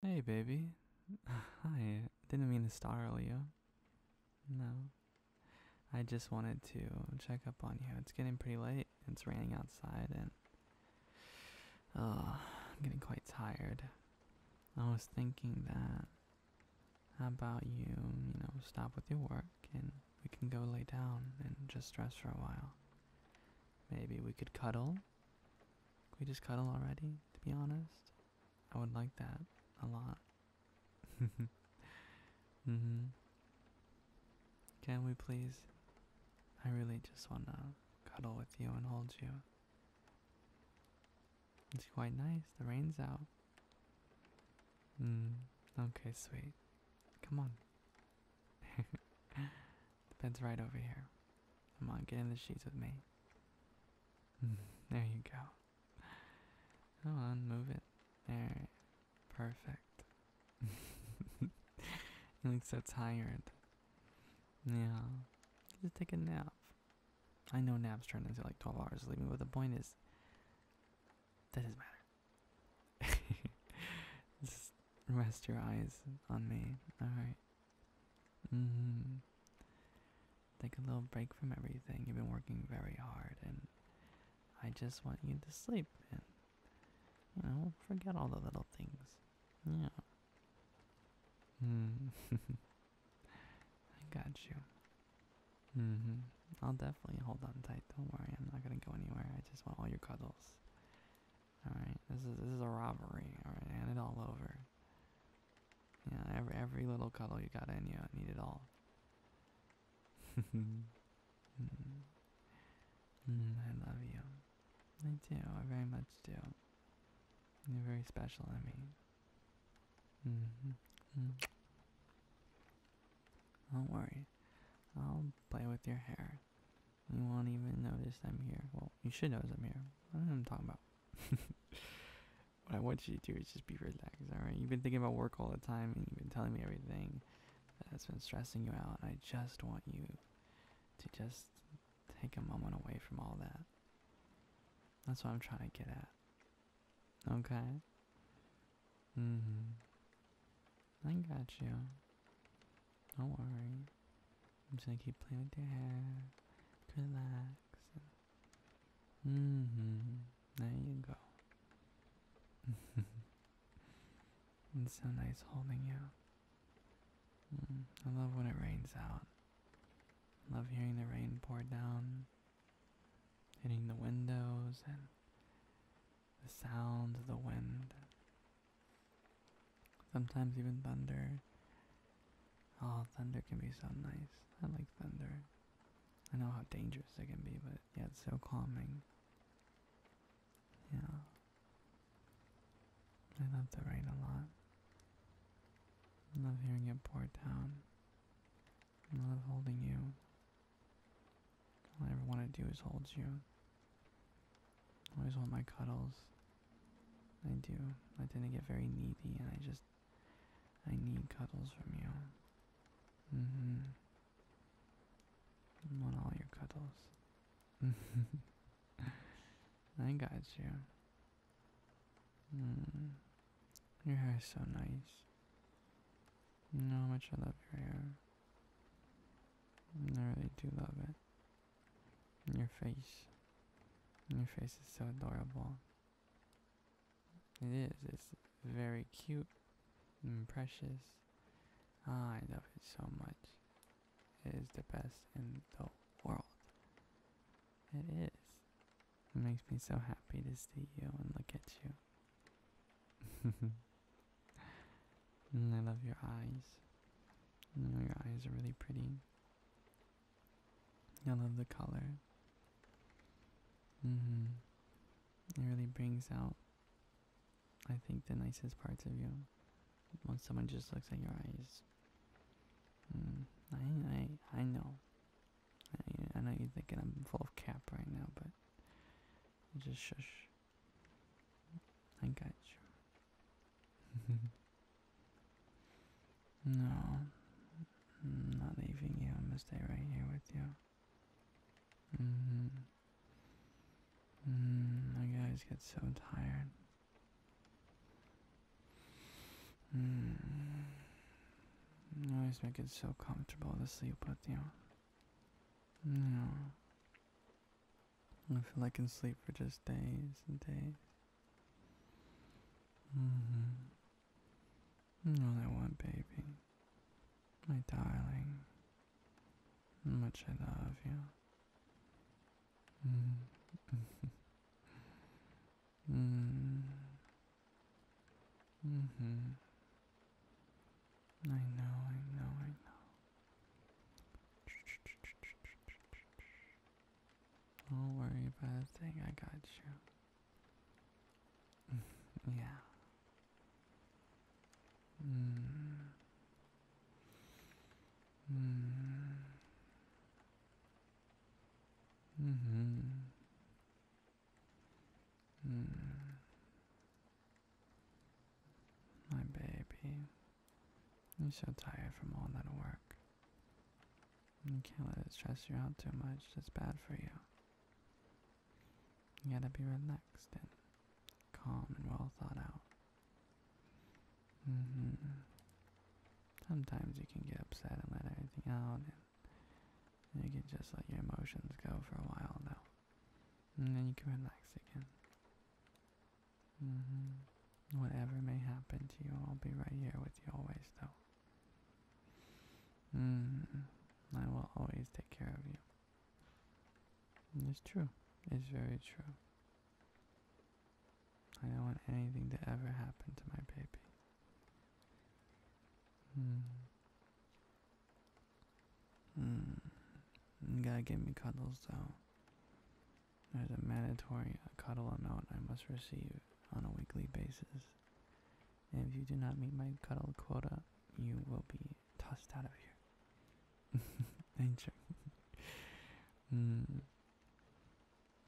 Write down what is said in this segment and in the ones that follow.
Hey, baby. Hi. Didn't mean to startle you. No. I just wanted to check up on you. It's getting pretty late. It's raining outside and. Oh, I'm getting quite tired. I was thinking that. How about you, you know, stop with your work and we can go lay down and just rest for a while. Maybe we could cuddle. Could we just cuddle already, to be honest? I would like that a lot. hmm. Can we please? I really just want to cuddle with you and hold you. It's quite nice. The rain's out. Hmm. Okay, sweet. Come on. the bed's right over here. Come on, get in the sheets with me. there you go. Come on, move it. There. Perfect. you look so tired. Yeah. Just take a nap. I know naps turn into like 12 hours sleeping, but the point is, that doesn't matter. Just rest your eyes on me, alright? Mm hmm. Take a little break from everything. You've been working very hard, and I just want you to sleep and, you know, forget all the little things. Yeah. Hmm. I got you. Mm-hmm. I'll definitely hold on tight. Don't worry. I'm not gonna go anywhere. I just want all your cuddles. All right. This is this is a robbery. All right. Hand it all over. Yeah. Every every little cuddle you got in you. I need it all. mm. Mm, I love you. I do. I very much do. You're very special to me. Mm-hmm. Mm. Don't worry. I'll play with your hair. You won't even notice I'm here. Well, you should notice I'm here. I don't know what I'm talking about. what I want you to do is just be relaxed, alright? You've been thinking about work all the time and you've been telling me everything that's been stressing you out. I just want you to just take a moment away from all that. That's what I'm trying to get at. Okay? Mm hmm. I got you. Don't worry. I'm just gonna keep playing with your hair. Relax. Mm-hmm. There you go. it's so nice holding you. Mm, I love when it rains out. Love hearing the rain pour down, hitting the windows, and the sound of the wind. Sometimes even thunder. Oh, thunder can be so nice. I like thunder. I know how dangerous it can be, but yeah, it's so calming. Yeah. I love the rain a lot. I love hearing it pour down. I love holding you. All I ever want to do is hold you. I always want my cuddles. I do. I tend to get very needy and I just I need cuddles from you. Mm-hmm. I want all your cuddles. I got you. Mm. Your hair is so nice. You know how much I love your hair. I really do love it. And your face. Your face is so adorable. It is. It's very cute and precious. Ah, I love it so much. It is the best in the world. It is. It makes me so happy to see you and look at you. and I love your eyes. You know, your eyes are really pretty. I love the color. Mm-hmm. It really brings out, I think, the nicest parts of you. When someone just looks at your eyes. Mm, I, I, I know. I, I know you're thinking I'm full of cap right now, but just shush. I got you. no, I'm not leaving you. I'm gonna stay right here with you. Mm-hmm. Mm, my guys get so tired. Mm. You always make it so comfortable to sleep with you. No. I feel like I can sleep for just days and days. Mm-hmm. All I want, baby. My darling. How much I love you. Mm. yeah. Mm. Mm. Mm-hmm. Mm. My baby. You're so tired from all that work. You can't let it stress you out too much. It's bad for you. You gotta be relaxed and well thought out. hmm Sometimes you can get upset and let everything out, and you can just let your emotions go for a while, though. And then you can relax again. Mm -hmm. Whatever may happen to you, I'll be right here with you always, though. Mm, I will always take care of you. It's true. It's very true. I don't want anything to ever happen to my baby. Mm. Mm. You gotta give me cuddles though. There's a mandatory cuddle amount I must receive on a weekly basis. And if you do not meet my cuddle quota, you will be tossed out of here. Mm.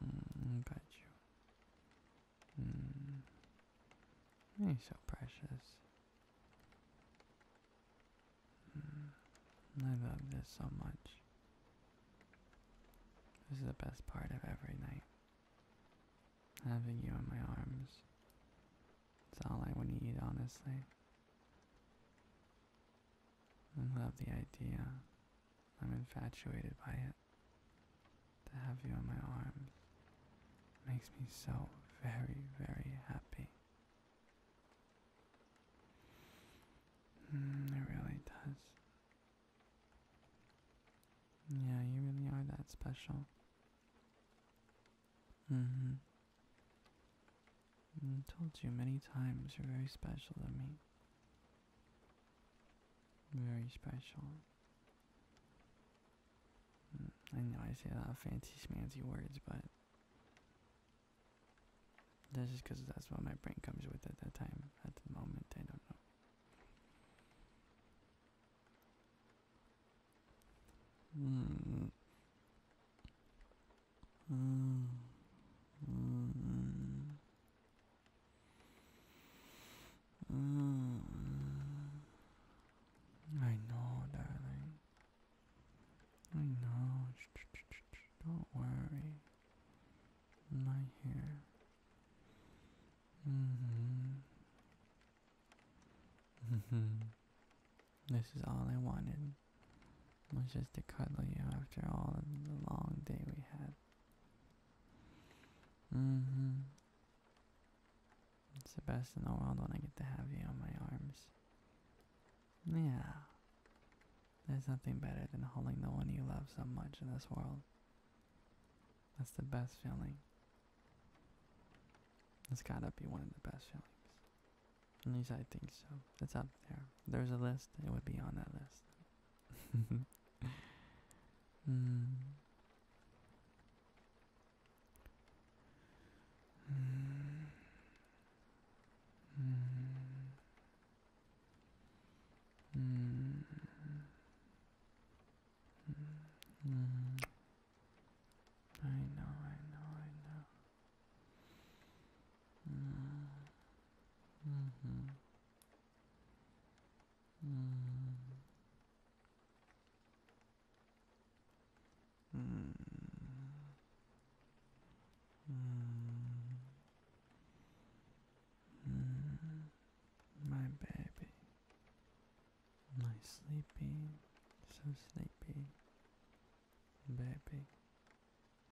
Mm, got you. Mm. You're so precious. Mm. I love this so much. This is the best part of every night. Having you in my arms. It's all I want to eat, honestly. I love the idea. I'm infatuated by it. To have you in my arms makes me so very, very happy. Mm, it really does. Yeah, you really are that special. Mm-hmm. I told you many times you're very special to me. Very special. Mm, I know I say a lot of fancy schmancy words, but that's just because that's what my brain comes with at that time, at the moment. I don't know. Mm. Mm. Mm. Mm. I know, darling. I know. Don't worry. I'm right here. Mm-hmm. Mm-hmm. This is all I wanted. Was just to cuddle you after all the long day we had. Mm-hmm. It's the best in the world when I get to have you on my arms. Yeah. There's nothing better than holding the one you love so much in this world. That's the best feeling. It's gotta be one of the best feelings. At least I think so. It's up there. There's a list, it would be on that list. Mm. Mm. Mm. I know, I know, I know. Mm. Mm-hmm. Mm. Mm. Mm. Mm. My baby. My sleepy, so sleepy baby.